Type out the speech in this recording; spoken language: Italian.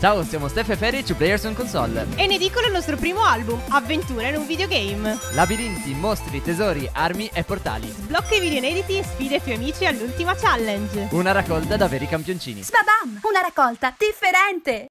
Ciao, siamo Steph e Ferri su Players on Console. E ne dico il nostro primo album, Avventura in un videogame. Labirinti, mostri, tesori, armi e portali. Sblocca i video inediti e sfida i tuoi amici all'ultima challenge. Una raccolta da veri campioncini. Sbabam! Una raccolta differente!